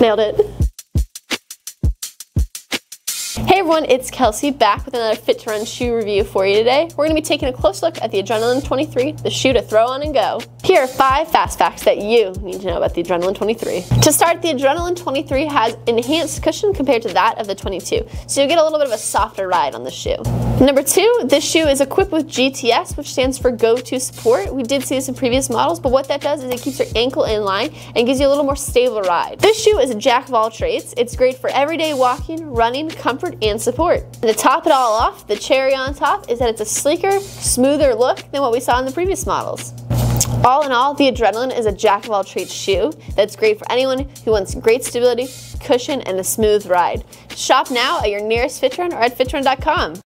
Nailed it. Hey everyone, it's Kelsey back with another Fit2Run shoe review for you today. We're going to be taking a close look at the Adrenaline 23, the shoe to throw on and go. Here are five fast facts that you need to know about the Adrenaline 23. To start, the Adrenaline 23 has enhanced cushion compared to that of the 22, so you'll get a little bit of a softer ride on the shoe. Number two, this shoe is equipped with GTS, which stands for Go To Support. We did see this in previous models, but what that does is it keeps your ankle in line and gives you a little more stable ride. This shoe is a jack of all trades. It's great for everyday walking, running, comfort, support. And to top it all off, the cherry on top is that it's a sleeker, smoother look than what we saw in the previous models. All in all, the Adrenaline is a jack of all trades shoe that's great for anyone who wants great stability, cushion, and a smooth ride. Shop now at your nearest Fit2Run or at fit2run.com.